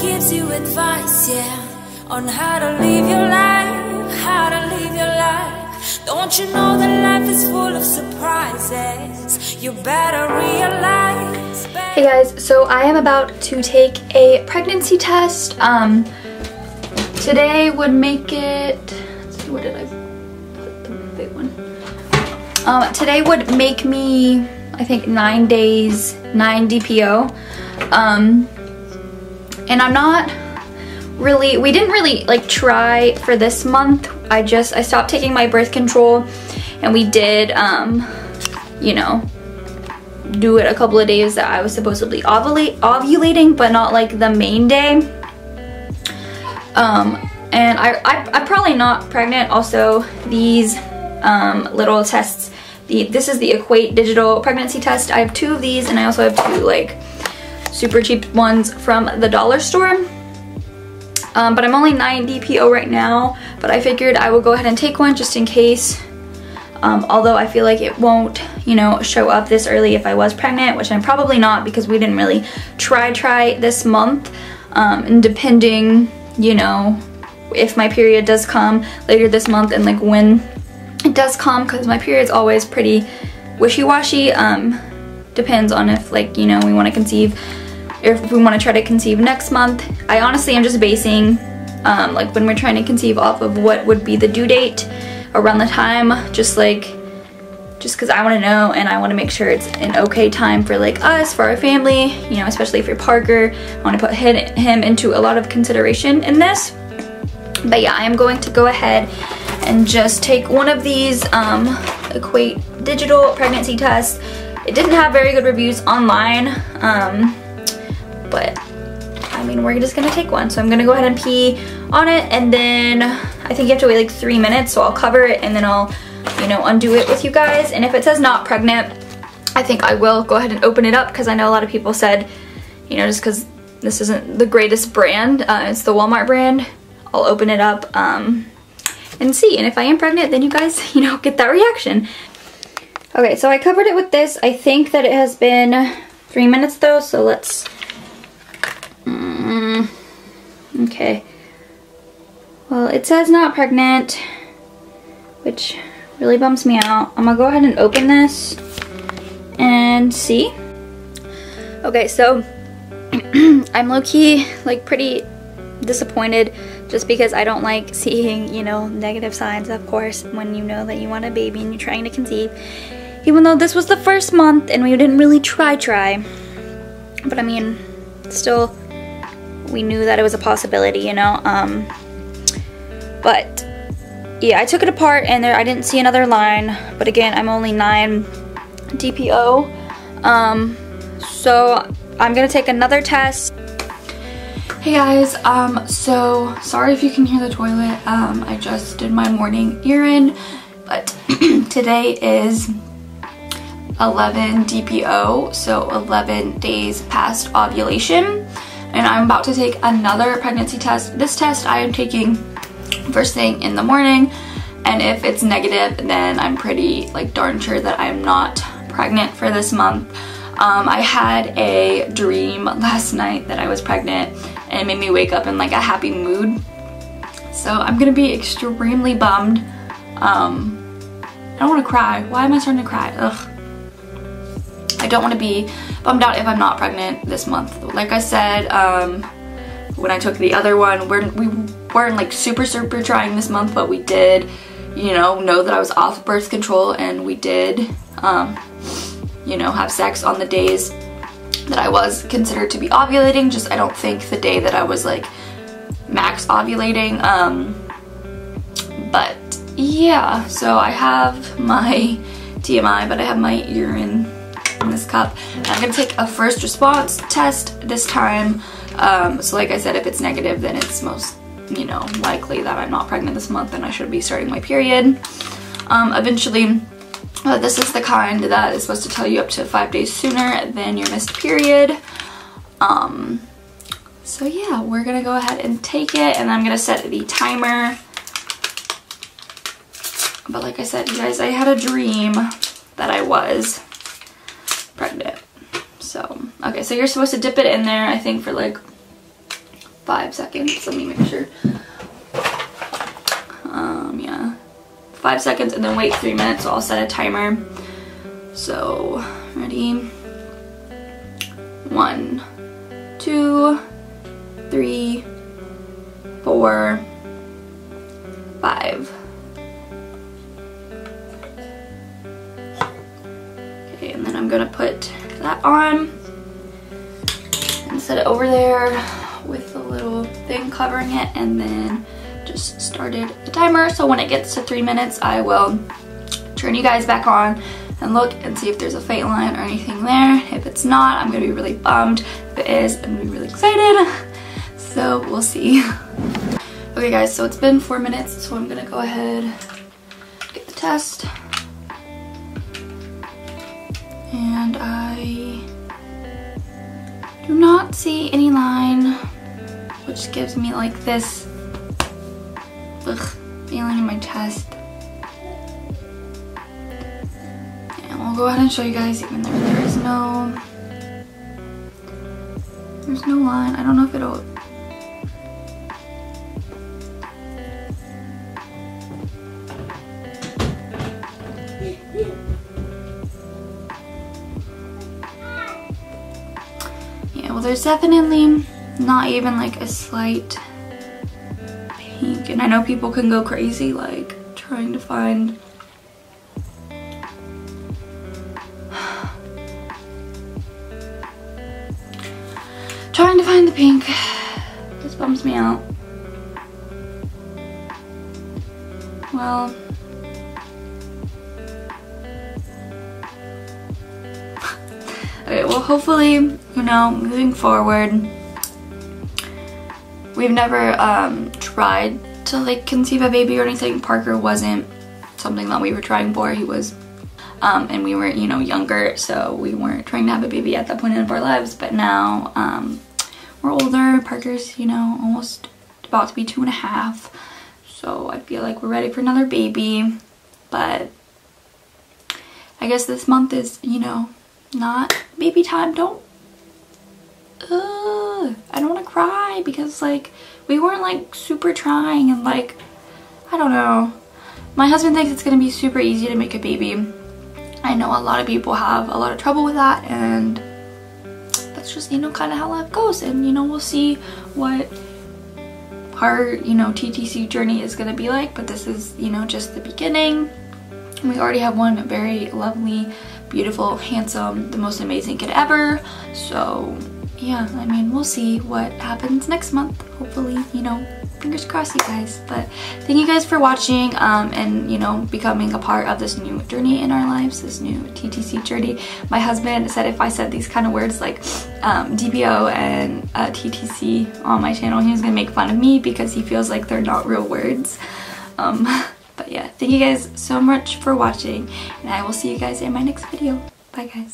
gives you advice, yeah, on how to live your life, how to live your life. Don't you know that life is full of surprises? You better realize. Hey guys, so I am about to take a pregnancy test. Um, today would make it, see, did I put the big one? Um, today would make me, I think, nine days, nine DPO. Um, and I'm not really, we didn't really like try for this month. I just, I stopped taking my birth control and we did, um, you know, do it a couple of days that I was supposedly ovulate, ovulating, but not like the main day. Um, and I, I, I'm probably not pregnant. Also, these um, little tests, the this is the Equate Digital Pregnancy Test. I have two of these and I also have two like super cheap ones from the dollar store. Um, but I'm only 9 DPO right now, but I figured I will go ahead and take one just in case. Um, although I feel like it won't, you know, show up this early if I was pregnant, which I'm probably not because we didn't really try try this month. Um, and depending, you know, if my period does come later this month and like when it does come, because my period's always pretty wishy-washy, um, depends on if like, you know, we want to conceive if we want to try to conceive next month. I honestly am just basing um, like when we're trying to conceive off of what would be the due date around the time just like just because I want to know and I want to make sure it's an okay time for like us, for our family, you know, especially for Parker. I want to put him into a lot of consideration in this. But yeah, I am going to go ahead and just take one of these um, Equate digital pregnancy tests. It didn't have very good reviews online. Um, but I mean, we're just gonna take one. So I'm gonna go ahead and pee on it and then I think you have to wait like three minutes. So I'll cover it and then I'll, you know, undo it with you guys. And if it says not pregnant, I think I will go ahead and open it up because I know a lot of people said, you know, just because this isn't the greatest brand, uh, it's the Walmart brand, I'll open it up um, and see. And if I am pregnant, then you guys, you know, get that reaction. Okay, so I covered it with this. I think that it has been three minutes though, so let's okay. Well, it says not pregnant, which really bums me out. I'm gonna go ahead and open this and see. Okay, so I'm low-key like pretty disappointed just because I don't like seeing, you know, negative signs, of course, when you know that you want a baby and you're trying to conceive. Even though this was the first month and we didn't really try try. But I mean, still we knew that it was a possibility, you know. Um, but yeah, I took it apart and there I didn't see another line. But again, I'm only 9 DPO. Um, so I'm gonna take another test. Hey guys, um, so sorry if you can hear the toilet. Um, I just did my morning urine, but today is 11 DPO, so 11 days past ovulation and I'm about to take another pregnancy test. This test I am taking first thing in the morning and if it's negative then I'm pretty like darn sure that I'm not pregnant for this month. Um, I had a dream last night that I was pregnant and it made me wake up in like a happy mood. So I'm gonna be extremely bummed. Um, I don't wanna cry. Why am I starting to cry? Ugh. I don't want to be bummed out if I'm not pregnant this month. Like I said, um, when I took the other one, we're, we weren't like super, super trying this month, but we did, you know, know that I was off birth control and we did, um, you know, have sex on the days that I was considered to be ovulating. Just I don't think the day that I was like max ovulating. Um, but yeah, so I have my TMI, but I have my urine this cup. I'm gonna take a first response test this time. Um, so like I said, if it's negative, then it's most, you know, likely that I'm not pregnant this month and I should be starting my period. Um, eventually, uh, this is the kind that is supposed to tell you up to five days sooner than your missed period. Um, so yeah, we're gonna go ahead and take it and I'm gonna set the timer. But like I said, you guys, I had a dream that I was okay, so you're supposed to dip it in there, I think, for like five seconds. Let me make sure. Um, yeah. Five seconds and then wait three minutes. So I'll set a timer. So, ready? One, two, three, four, five. Okay, and then I'm gonna put that on set it over there with the little thing covering it and then just started the timer. So when it gets to three minutes, I will turn you guys back on and look and see if there's a faint line or anything there. If it's not, I'm gonna be really bummed. If it is, I'm gonna be really excited. So we'll see. Okay guys, so it's been four minutes, so I'm gonna go ahead get the test. And I do not see any line, which gives me like this ugh, feeling in my chest. And we'll go ahead and show you guys even though there is no, there's no line. I don't know if it'll There's definitely not even like a slight pink. And I know people can go crazy like trying to find trying to find the pink. This bums me out. Well, Okay, well hopefully, you know, moving forward, we've never um, tried to like conceive a baby or anything. Parker wasn't something that we were trying for. He was, um, and we were, you know, younger, so we weren't trying to have a baby at that point in our lives. But now um, we're older. Parker's, you know, almost about to be two and a half. So I feel like we're ready for another baby. But I guess this month is, you know, not baby time. Don't, I don't want to cry because like we weren't like super trying and like, I don't know. My husband thinks it's going to be super easy to make a baby. I know a lot of people have a lot of trouble with that and that's just, you know, kind of how life goes. And, you know, we'll see what our, you know, TTC journey is going to be like. But this is, you know, just the beginning. We already have one very lovely, beautiful, handsome, the most amazing kid ever. So yeah, I mean, we'll see what happens next month. Hopefully, you know, fingers crossed you guys. But thank you guys for watching um, and, you know, becoming a part of this new journey in our lives, this new TTC journey. My husband said if I said these kind of words like um, DPO and uh, TTC on my channel, he was going to make fun of me because he feels like they're not real words. Um, But yeah, thank you guys so much for watching and I will see you guys in my next video. Bye guys.